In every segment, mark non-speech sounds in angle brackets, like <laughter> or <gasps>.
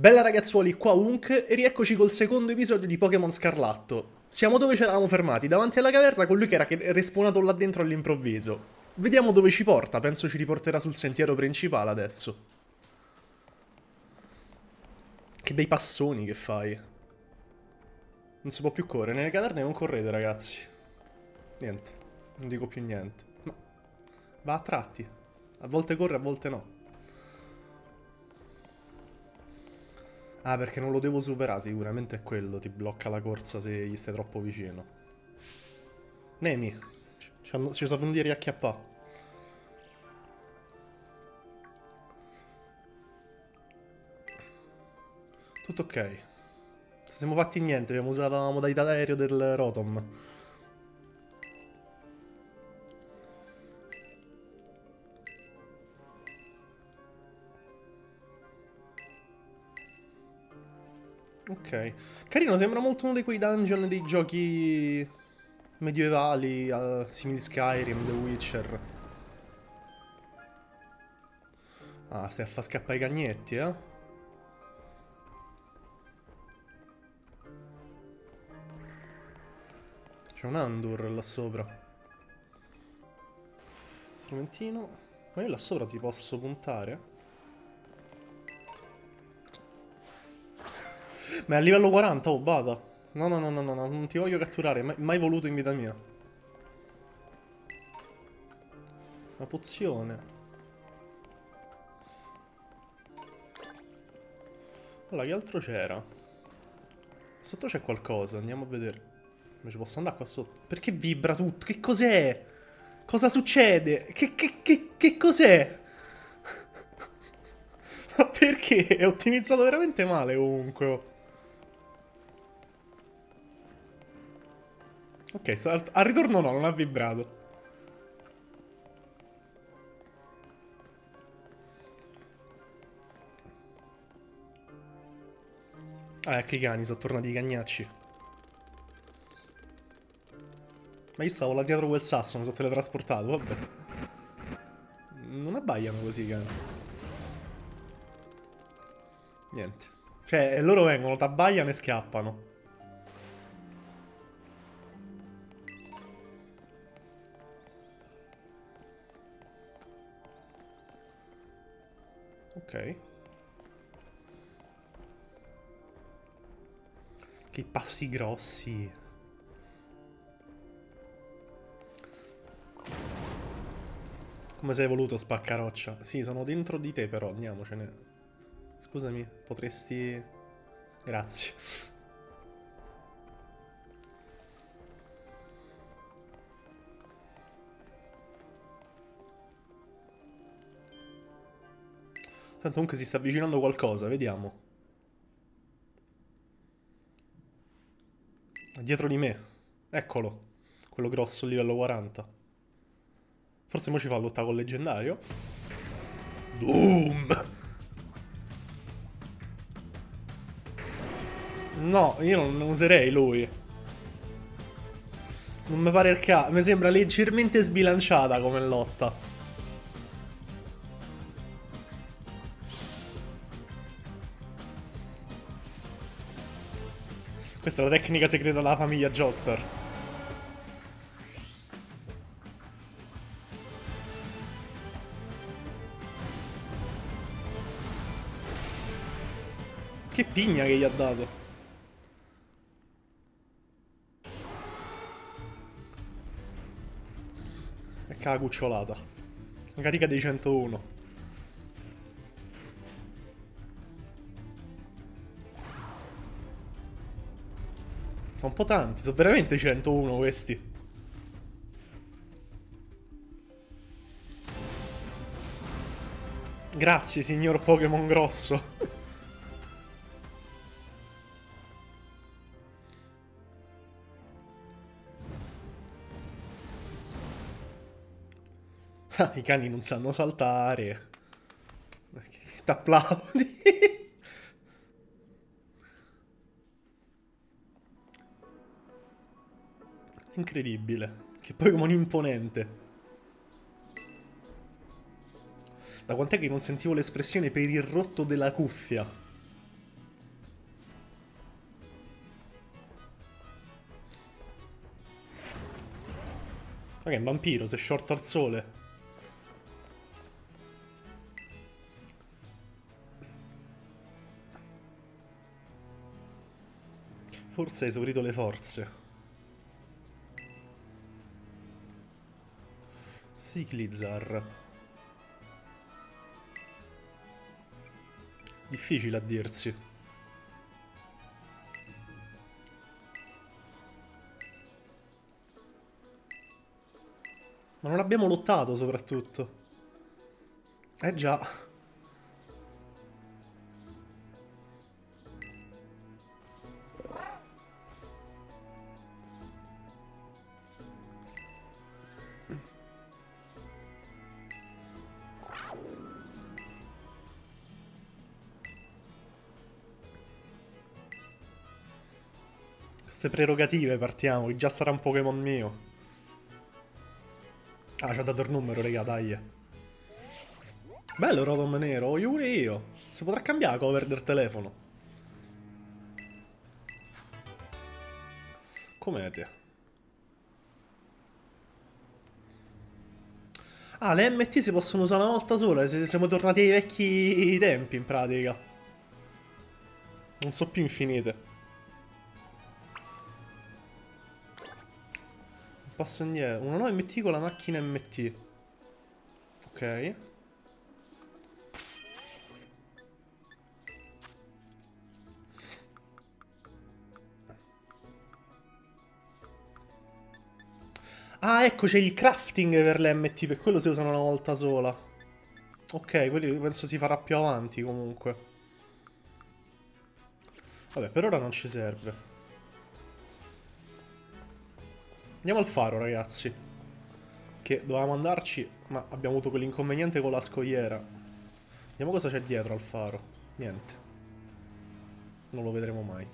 Bella ragazzuoli, qua Unk e rieccoci col secondo episodio di Pokémon Scarlatto. Siamo dove ci eravamo fermati, davanti alla caverna, con lui che era respawnato là dentro all'improvviso. Vediamo dove ci porta, penso ci riporterà sul sentiero principale adesso. Che bei passoni che fai. Non si può più correre, nelle caverne non correte ragazzi. Niente, non dico più niente. Ma va a tratti. A volte corre, a volte no. Ah, perché non lo devo superare, sicuramente è quello, ti blocca la corsa se gli stai troppo vicino. Nemi, ci, hanno, ci sono venuti a riacchiappare. Tutto ok. Non siamo fatti niente, abbiamo usato la modalità d'aereo del Rotom. Ok. Carino, sembra molto uno di quei dungeon dei giochi medievali, uh, simili Skyrim, The Witcher. Ah, stai a far scappare i cagnetti, eh? C'è un Andur là sopra. Strumentino. Ma io là sopra ti posso puntare? Ma è a livello 40, oh, bada. No, no, no, no, no, non ti voglio catturare, mai, mai voluto in vita mia. Una pozione. Allora, che altro c'era? Sotto c'è qualcosa, andiamo a vedere. Ma ci posso andare qua sotto? Perché vibra tutto? Che cos'è? Cosa succede? Che, che, che, che cos'è? <laughs> Ma perché? È ottimizzato veramente male comunque. Ok, al ritorno no, non ha vibrato. Ah, ecco i cani, sono tornati i cagnacci. Ma io stavo là dietro quel sasso, mi sono teletrasportato, vabbè. Non abbaiano così i cani. Niente. Cioè, loro vengono, t'abbaiano e scappano. Ok. Che passi grossi. Come sei voluto spaccaroccia? Sì, sono dentro di te però, andiamocene. Scusami, potresti... Grazie. Tanto comunque si sta avvicinando qualcosa, vediamo. Dietro di me. Eccolo. Quello grosso, livello 40. Forse mo ci fa lottare con il leggendario. Doom! No, io non userei lui. Non mi pare il caso. Mi sembra leggermente sbilanciata come lotta. Questa è la tecnica segreta della famiglia Joster. Che pigna che gli ha dato. Ecco la. Una carica dei 101. Sono un po' tanti, sono veramente 101 questi. Grazie, signor Pokémon grosso. <laughs> ah, i cani non sanno saltare. T'applaudi. Incredibile. Che Pokémon imponente. Da quant'è che non sentivo l'espressione per il rotto della cuffia? Ok, è un vampiro, si è short al sole. Forse hai esaurito le forze. Ciclizar. Difficile a dirsi. Ma non abbiamo lottato soprattutto. Eh già. Queste prerogative partiamo, che già sarà un Pokémon mio. Ah, ci ha dato il numero, raga, dai. Bello Rotom nero, io pure io. Si potrà cambiare la cover del telefono. Com'è Ah, le MT si possono usare una volta sola, siamo tornati ai vecchi tempi in pratica. Non so più infinite. Passo indietro. Una nuova MT con la macchina MT. Ok. Ah, ecco, c'è il crafting per le MT, per quello si usano una volta sola. Ok, quelli penso si farà più avanti comunque. Vabbè, per ora non ci serve. Andiamo al faro, ragazzi. Che dovevamo andarci, ma abbiamo avuto quell'inconveniente con la scogliera. Vediamo cosa c'è dietro al faro. Niente. Non lo vedremo mai.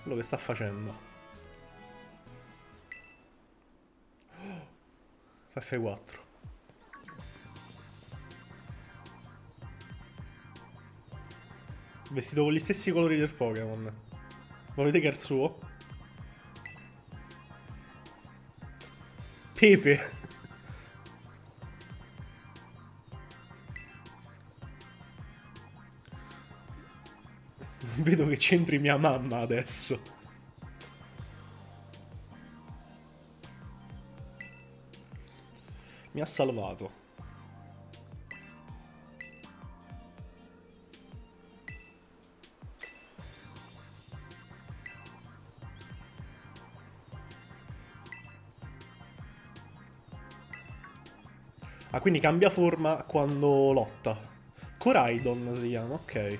Quello che sta facendo. <gasps> F4. Vestito con gli stessi colori del Pokémon. Lo vedete che è il suo? Pepe. Non vedo che c'entri mia mamma adesso. Mi ha salvato. Ah, quindi cambia forma quando lotta. Coraidon si chiama, ok.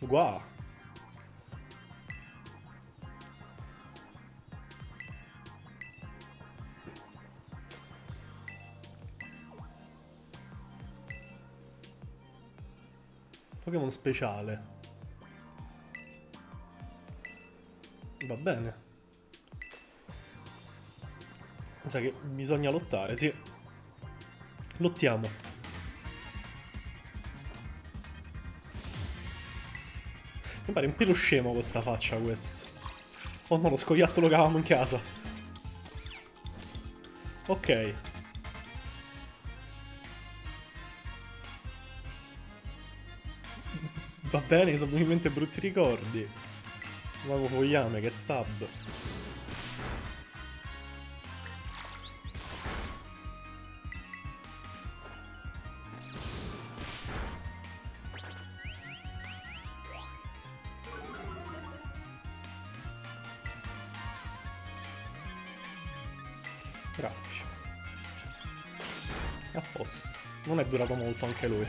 Wow. Pokémon speciale. Va bene. Mi sa che bisogna lottare, sì. Lottiamo. Mi pare un pelo scemo questa faccia questo. Oh no, lo scoiattolo che avevamo in casa. Ok. Va bene, sono movimenti brutti ricordi. Mago Fogliame, che stab. È durato molto anche lui.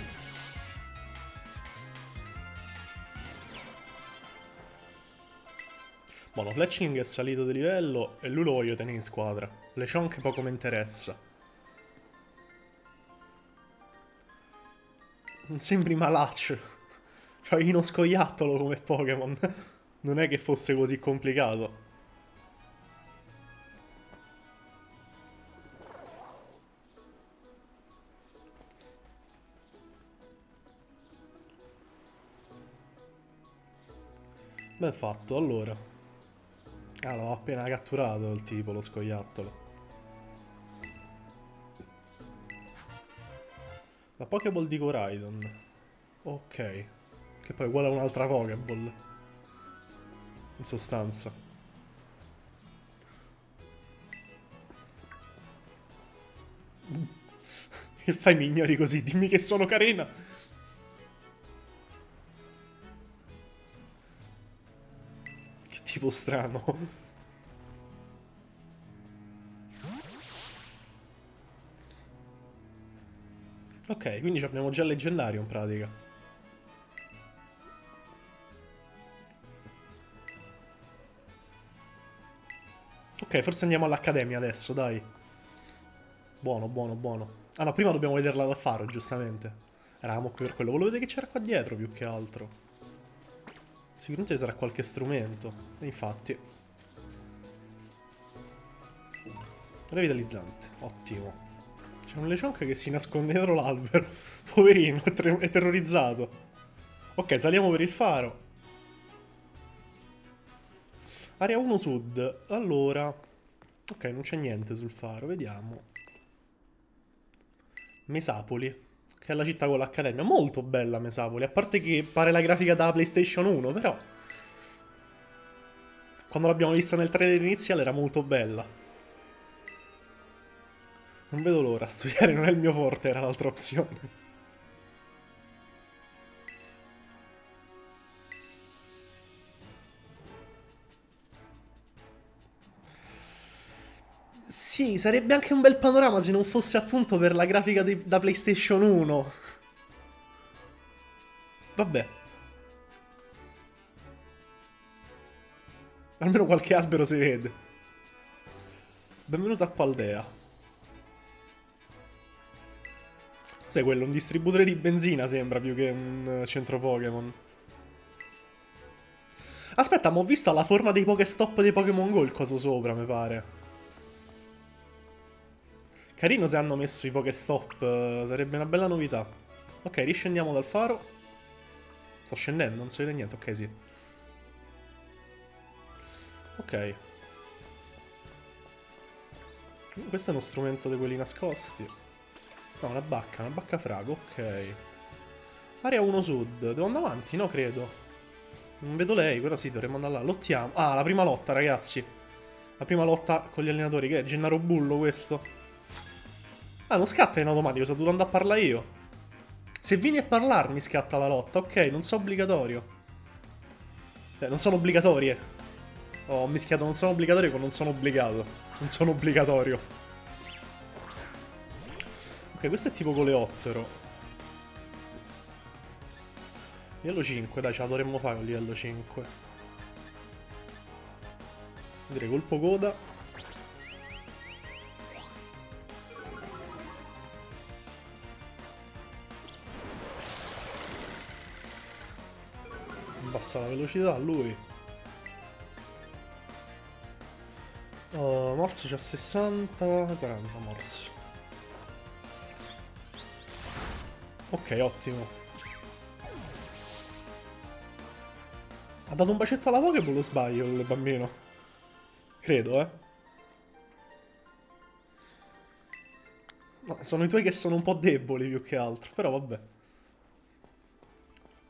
Buono, Fletching è salito di livello e lui lo voglio tenere in squadra. Le Chonk poco mi interessa. Non sembri malaccio. C'hai uno scoiattolo come Pokémon. Non è che fosse così complicato. Ben fatto, allora. Ah, l'ho appena catturato il tipo, lo scoiattolo. La Pokéball di Coraidon. Ok. Che poi è uguale a un'altra Pokéball. In sostanza. Che <laughs> fai mi ignori così? Dimmi che sono carina. Tipo strano. Ok, quindi abbiamo già il leggendario in pratica. Ok, forse andiamo all'accademia adesso, dai. Buono, buono, buono. Ah no, prima dobbiamo vederla dal faro, giustamente. Eravamo qui per quello. Volevo vedere che c'era qua dietro, più che altro. Sicuramente sarà qualche strumento. E infatti. Revitalizzante. Ottimo. C'è un Lechonk che si nasconde dietro l'albero. <laughs> Poverino, è, è terrorizzato. Ok, saliamo per il faro. Area 1 sud. Allora... Ok, non c'è niente sul faro, vediamo. Mesapoli, che è la città con l'accademia. Molto bella Mesapoli, a parte che pare la grafica da PlayStation 1, però... Quando l'abbiamo vista nel trailer iniziale era molto bella. Non vedo l'ora, studiare non è il mio forte, era l'altra opzione. Sì, sarebbe anche un bel panorama se non fosse appunto per la grafica di, da PlayStation 1. Vabbè. Almeno qualche albero si vede. Benvenuto a Paldea. Sai quello, un distributore di benzina sembra più che un eh, centro Pokémon. Aspetta, ma ho visto la forma dei Pokéstop dei Pokémon Go il coso sopra, mi pare. Carino se hanno messo i Pokéstop, eh, sarebbe una bella novità. Ok, riscendiamo dal faro. Sto scendendo, non si vede niente, ok sì. Ok. Questo è uno strumento di quelli nascosti. No, una bacca, una bacca frago, ok. Area 1 sud. Devo andare avanti? No, credo. Non vedo lei, però sì, dovremmo andare là. Lottiamo. Ah, la prima lotta, ragazzi. La prima lotta con gli allenatori. Che è Gennaro Bullo questo? Ah, non scatta in automatico, sono dovuto andare a parlare io. Se vieni a parlarmi scatta la lotta. Ok, non so obbligatorio. Eh, non sono obbligatorie. Oh, ho mischiato non sono obbligatorio con non sono obbligato. Non sono obbligatorio. Ok, questo è tipo coleottero. Livello 5, dai, ce la dovremmo fare con livello 5. Direi colpo coda. Abbassa la velocità lui. Uh, Morse c'ha 60, 40 Morse. Ok, ottimo. Ha dato un bacetto alla Pokéball o sbaglio il bambino? Credo, eh. No, sono i tuoi che sono un po' deboli più che altro, però vabbè.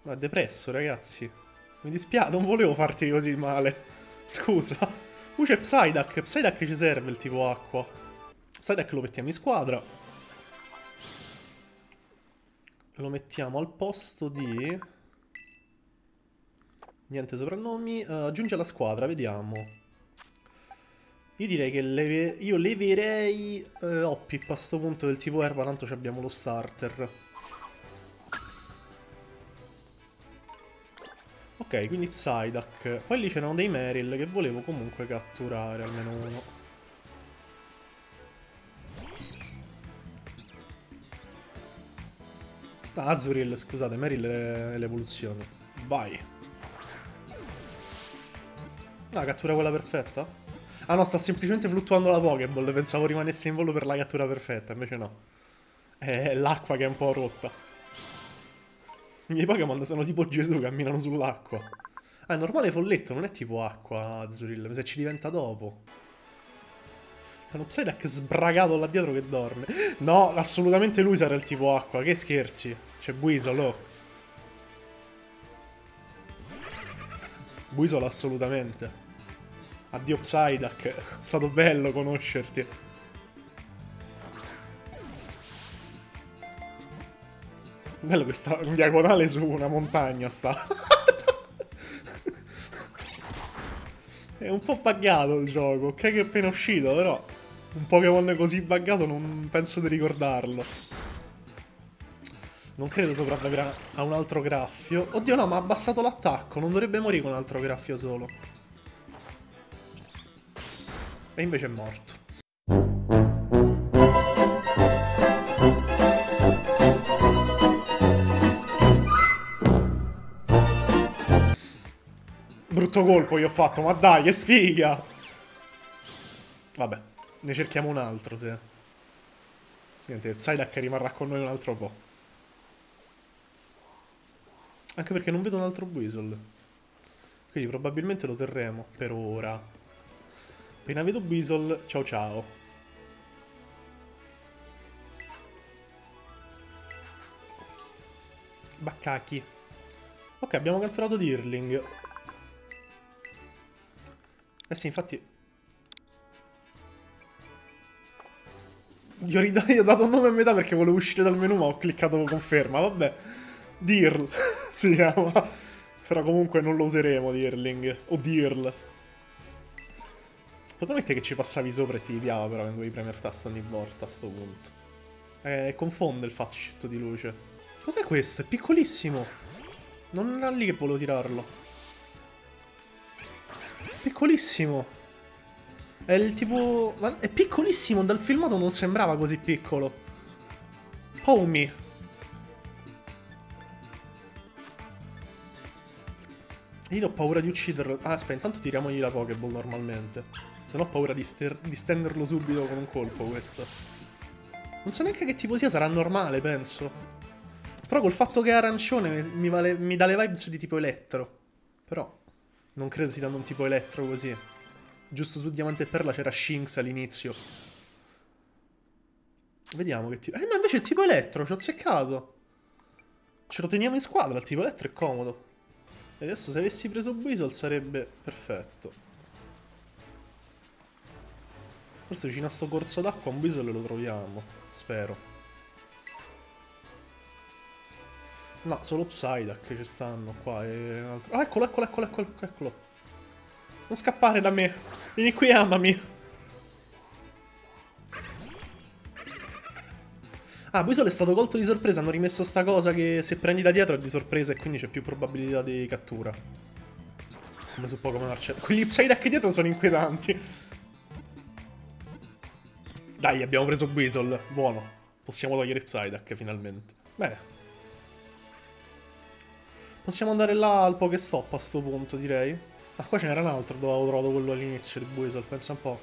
No, è depresso, ragazzi. Mi dispiace, non volevo farti così male. Scusa. Uh, c'è Psyduck. Psyduck ci serve il tipo acqua. Psyduck lo mettiamo in squadra. Lo mettiamo al posto di... Niente soprannomi. Uh, aggiunge alla squadra, vediamo. Io direi che leve... io leverei uh, Hoppip a sto punto del tipo erba, tanto abbiamo lo starter. Ok, quindi Psyduck. Poi lì c'erano dei Meryl che volevo comunque catturare, almeno uno. Ah, Azuriel, scusate, Meryl è l'evoluzione. Vai. Ah, cattura quella perfetta? Ah no, sta semplicemente fluttuando la Pokéball. Pensavo rimanesse in volo per la cattura perfetta, invece no. È l'acqua che è un po' rotta. I miei Pokémon sono tipo Gesù, camminano sull'acqua. Ah, è normale folletto, non è tipo acqua, Azuril. Mi sa ci diventa dopo. È uno Psyduck sbragato là dietro che dorme. No, assolutamente lui sarà il tipo acqua. Che scherzi. C'è Buisol, oh. Buisol assolutamente. Addio Psyduck. È stato bello conoscerti. Bello che sta in diagonale su una montagna sta. È un po' buggato il gioco, ok che è appena uscito, però un Pokémon così buggato non penso di ricordarlo. Non credo sopravviverà a un altro graffio. Oddio no, ma ha abbassato l'attacco, non dovrebbe morire con un altro graffio solo. E invece è morto. Brutto colpo gli ho fatto, ma dai, che sfiga! Vabbè, ne cerchiamo un altro, se... Niente, Psyduck rimarrà con noi un altro po'. Anche perché non vedo un altro Weasel. Quindi probabilmente lo terremo, per ora. Appena vedo Weasel, ciao ciao. Baccacchi. Ok, abbiamo catturato Dirling. Eh sì, infatti... Gli ho, gli ho dato un nome a metà perché volevo uscire dal menu ma ho cliccato conferma, vabbè. Dirl <laughs> si chiama. Però comunque non lo useremo, Dirling. O Dirl. Potrei mettere che ci passavi sopra e ti piava però quando devi premere tasto ogni volta a sto punto. Eh, confonde il fascetto di luce. Cos'è questo? È piccolissimo. Non era lì che volevo tirarlo. Piccolissimo. È il tipo... È piccolissimo, dal filmato non sembrava così piccolo. Homie. Io ho paura di ucciderlo. Ah, aspetta, intanto tiriamogli la Pokéball normalmente. Se no ho paura di, di stenderlo subito con un colpo questo. Non so neanche che tipo sia, sarà normale, penso. Però col fatto che è arancione mi, vale, mi dà le vibes di tipo elettro. Però... Non credo si danno un tipo elettro così. Giusto su Diamante e Perla c'era Shinx all'inizio. Vediamo che tipo... Eh no, invece è tipo elettro, ci ho azzeccato. Ce lo teniamo in squadra, il tipo elettro è comodo. E adesso se avessi preso Weasel sarebbe perfetto. Forse vicino a sto corso d'acqua un Weasel lo troviamo. Spero. No, solo Psyduck ci stanno qua e altro... Ah, eccolo, eccolo, eccolo, eccolo, eccolo. Non scappare da me. Vieni qui, amami. Ah, Buisol è stato colto di sorpresa, hanno rimesso sta cosa che se prendi da dietro è di sorpresa e quindi c'è più probabilità di cattura. Come su Pokémon Archer. Quelli Psyduck dietro sono inquietanti. Dai, abbiamo preso Buisol. Buono. Possiamo togliere Psyduck finalmente. Bene. Possiamo andare là al Pokestop a sto punto, direi. Ah, qua ce n'era un altro dove avevo trovato quello all'inizio, il Buisol, pensa un po'.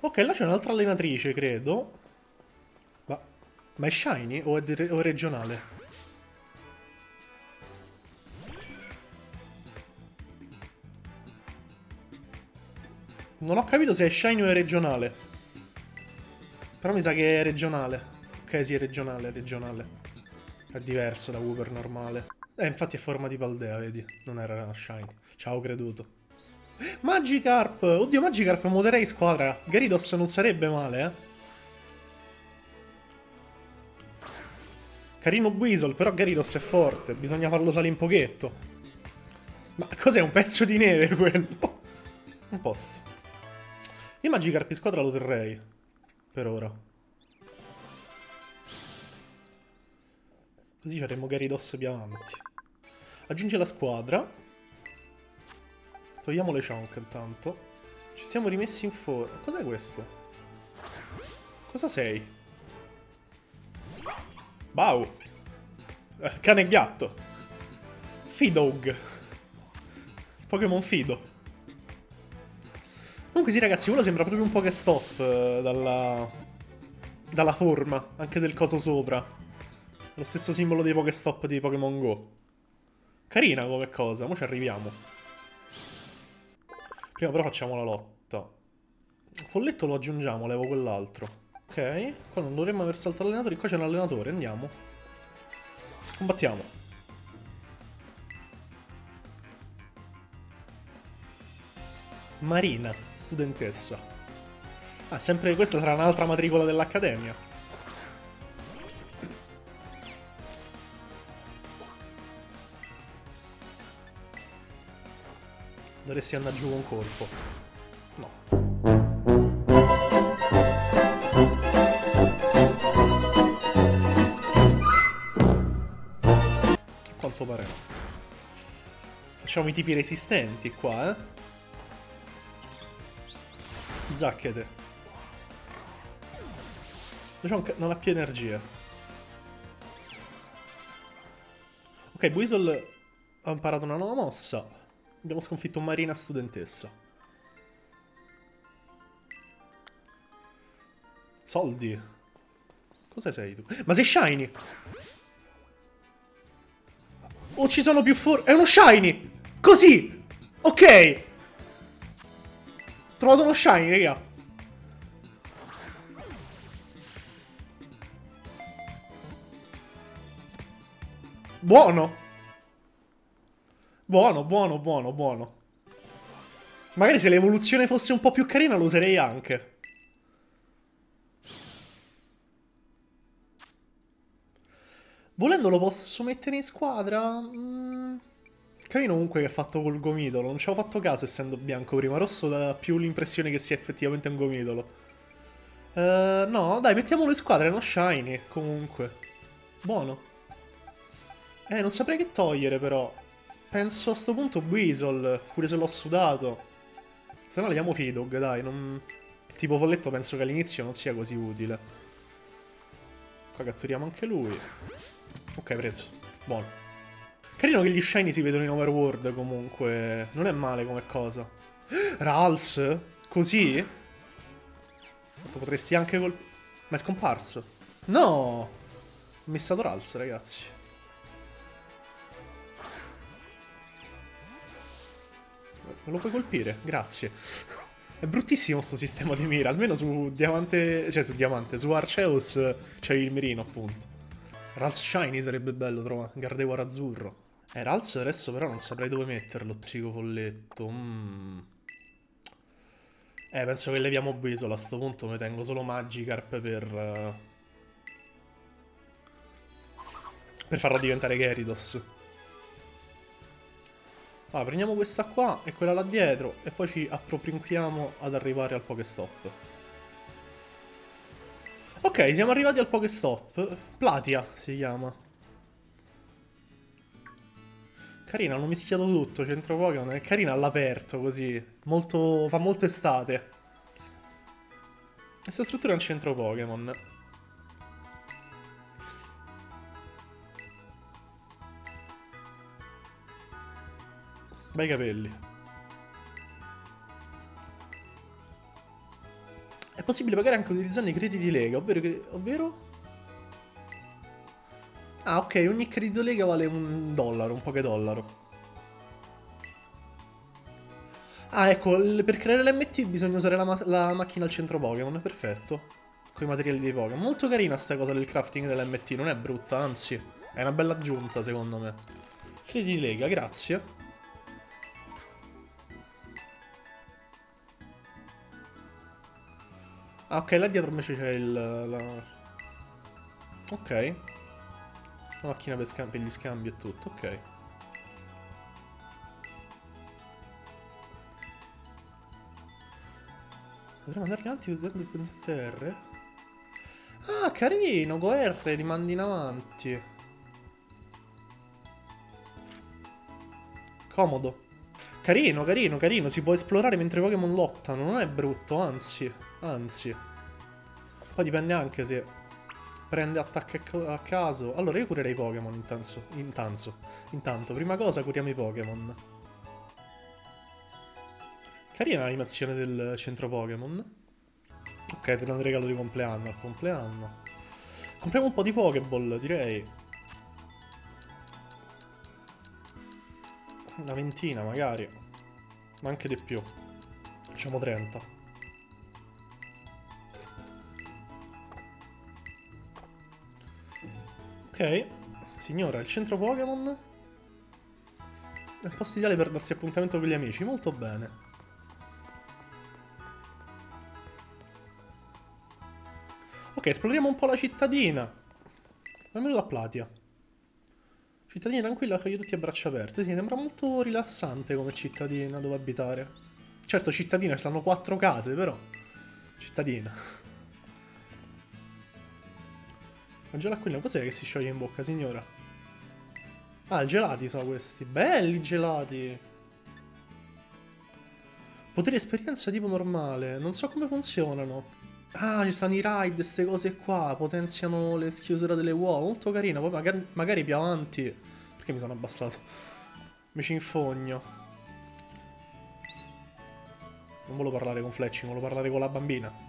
Ok, là c'è un'altra allenatrice, credo. Ma, ma è shiny o è, o è regionale? Non ho capito se è shiny o è regionale. Però mi sa che è regionale. Ok, sì, è regionale, è regionale. È diverso da Wooper normale. Eh, infatti è forma di Paldea, vedi? Non era Shiny. Ciao, creduto. Magikarp! Oddio, Magikarp moderei squadra. Gyarados non sarebbe male, eh? Carino Weasel, però Gyarados è forte. Bisogna farlo salire un pochetto. Ma cos'è, un pezzo di neve quello? Non posso. Io Magikarp in squadra lo terrei per ora. Così avremo Gyarados più avanti. Aggiunge la squadra. Togliamo le chunk intanto. Ci siamo rimessi in forma. Cos'è questo? Cosa sei? Bau. Eh, cane e gatto. Fidog. Pokémon Fido. Comunque sì ragazzi, quello sembra proprio un Pokestop eh, dalla, dalla forma, anche del coso sopra. Lo stesso simbolo dei Pokestop di Pokémon Go. Carina come cosa, mo ci arriviamo. Prima però facciamo la lotta. Folletto lo aggiungiamo, levo quell'altro. Ok, qua non dovremmo aver saltato allenatore, qua c'è un allenatore, andiamo. Combattiamo. Marina, studentessa. Ah, sempre questa sarà un'altra matricola dell'Accademia. Dovresti andare giù con colpo. No. A quanto pare. Facciamo i tipi resistenti qua, eh. Zacchete. Che non ha più energia. Ok, Buisol ha imparato una nuova mossa. Abbiamo sconfitto Marina studentessa. Soldi. Cosa sei tu? Ma sei shiny! O ci sono più for... È uno shiny! Così! Ok! Trovato uno shiny, raga. Buono. Buono, buono, buono, buono. Magari se l'evoluzione fosse un po' più carina lo userei anche. Volendo lo posso mettere in squadra? Mm. Carino comunque che è fatto col gomitolo. Non ci avevo fatto caso essendo bianco prima. Rosso dà più l'impressione che sia effettivamente un gomitolo. Uh, no, dai, mettiamolo in squadra, è uno shiny, comunque. Buono. Eh, non saprei che togliere, però. Penso a sto punto Weasel, pure se l'ho sudato. Se no leviamo Fidog, dai, non... Tipo Folletto penso che all'inizio non sia così utile. Qua catturiamo anche lui. Ok, preso. Buono. Carino che gli shiny si vedono in overworld comunque. Non è male come cosa. <gasps> Rals? Così? Potresti anche col... Ma è scomparso. No! Ho missato Rals, ragazzi. Me lo puoi colpire? Grazie. È bruttissimo sto sistema di mira, almeno su Diamante... Cioè su Diamante, su Arceus c'è il mirino appunto. Rals Shiny sarebbe bello trovare, Gardevoir azzurro. Eh, Rals adesso però non saprei dove metterlo, psicofolletto. Mm. Eh, penso che leviamo Bisol a sto punto, mi tengo solo Magikarp per... Uh, per farla diventare Gyarados. Allora, prendiamo questa qua e quella là dietro e poi ci appropinquiamo ad arrivare al Pokestop. Ok, siamo arrivati al Pokestop. Platia si chiama. Carina, hanno mischiato tutto, centro Pokémon, è carina all'aperto così, molto, fa molto estate. Questa struttura è un centro Pokémon. Bei capelli. È possibile pagare anche utilizzando i crediti Lega, ovvero... ovvero? Ah, ok, ogni credito lega vale un dollaro, un poche dollaro. Ah, ecco, per creare l'MT bisogna usare la, ma la, macchina al centro Pokémon, perfetto. Con i materiali dei Pokémon. Molto carina sta cosa del crafting dell'MT, non è brutta, anzi, è una bella aggiunta secondo me. Crediti lega, grazie. Ah, ok, là dietro invece c'è il... La... Ok. La macchina per, per gli scambi e tutto, ok. Potremmo andare avanti usando il punto R? Ah, carino, con R li mandi in avanti. Comodo. Carino, carino, carino. Si può esplorare mentre i Pokémon lottano. Non è brutto, anzi. Anzi. Poi dipende anche se prende attacchi a caso. Allora io curerei i Pokémon intanto, intanto. Intanto, prima cosa curiamo i Pokémon. Carina l'animazione del centro Pokémon. Ok, te ne regalo di compleanno al compleanno. Compriamo un po' di Pokéball, direi. Una ventina magari. Ma anche di più. Facciamo 30. Ok. Signora, il centro Pokémon. È il posto ideale per darsi appuntamento con gli amici. Molto bene. Ok, esploriamo un po' la cittadina. Benvenuto a Platia. Cittadina tranquilla, io tutti a braccia aperte. Sì, sembra molto rilassante come cittadina dove abitare. Certo, cittadina, stanno quattro case, però. Cittadina. Ma già l'acquilina, cos'è che si scioglie in bocca, signora? Ah, gelati sono questi. Belli gelati. Potere esperienza tipo normale. Non so come funzionano. Ah, ci stanno i ride, queste cose qua, potenziano le schiusure delle uova, molto carino, poi magari, magari più avanti... Perché mi sono abbassato? Mi ci infogno. Non volevo parlare con Fletching, volevo parlare con la bambina.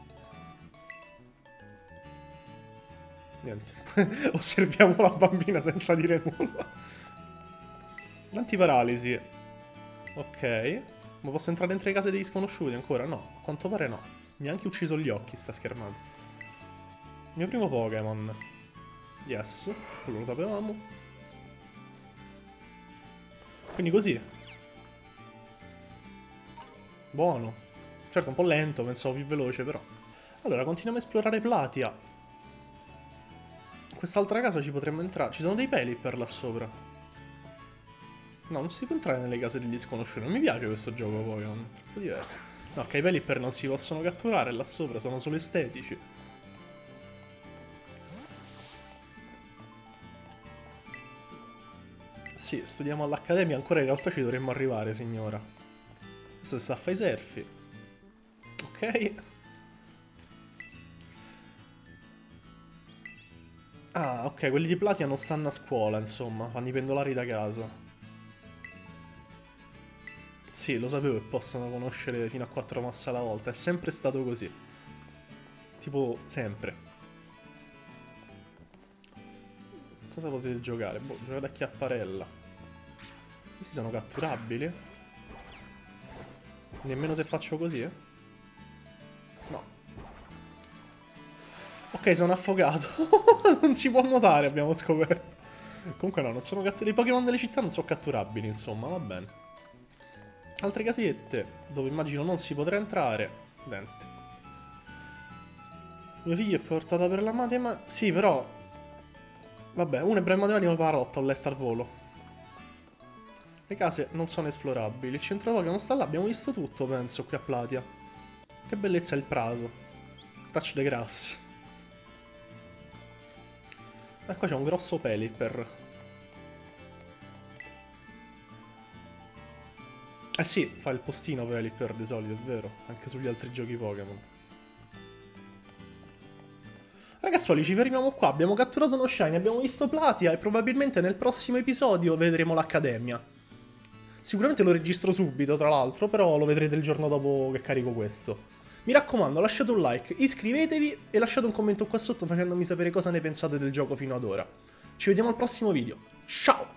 Niente. <laughs> Osserviamo la bambina senza dire nulla. L'antiparalisi. Ok. Ma posso entrare dentro le case degli sconosciuti ancora? No, a quanto pare no. Mi ha anche ucciso gli occhi, sta schermando. Il mio primo Pokémon. Yes, quello lo sapevamo. Quindi così. Buono. Certo, un po' lento, pensavo più veloce, però. Allora, continuiamo a esplorare Platia. Quest'altra casa ci potremmo entrare. Ci sono dei peli per là sopra. No, non si può entrare nelle case degli sconosciuti. Non mi piace questo gioco Pokémon. È troppo diverso. No, che i Pelipper non si possono catturare là sopra, sono solo estetici. Sì, studiamo all'accademia, ancora in realtà ci dovremmo arrivare, signora. Questo sta a fare i surfi. Ok. Ah, ok, quelli di Platia non stanno a scuola, insomma, fanno i pendolari da casa. Sì, lo sapevo che possono conoscere fino a 4 mosse alla volta, è sempre stato così. Tipo, sempre. Cosa potete giocare? Boh, giocate a chiapparella. Questi sono catturabili? Nemmeno se faccio così, eh? Ok, sono affogato. <laughs> non si può nuotare, abbiamo scoperto. Comunque no, non sono catturabili. I Pokémon delle città non sono catturabili, insomma, va bene. Altre casette, dove immagino non si potrà entrare. Niente. Mio figlio è portato per la matematica. Sì, però... Vabbè, uno è breve matematica, una parotta, ho letto al volo. Le case non sono esplorabili. Il centro Pokémon sta là, abbiamo visto tutto, penso, qui a Platia. Che bellezza il prato. Touch the grass. E qua c'è un grosso Pelipper. Eh sì, fa il postino per Pelipper di solito, è vero. Anche sugli altri giochi Pokémon. Ragazzuoli, ci fermiamo qua. Abbiamo catturato uno Shiny, abbiamo visto Platia e probabilmente nel prossimo episodio vedremo l'Accademia. Sicuramente lo registro subito, tra l'altro, però lo vedrete il giorno dopo che carico questo. Mi raccomando, lasciate un like, iscrivetevi e lasciate un commento qua sotto facendomi sapere cosa ne pensate del gioco fino ad ora. Ci vediamo al prossimo video. Ciao!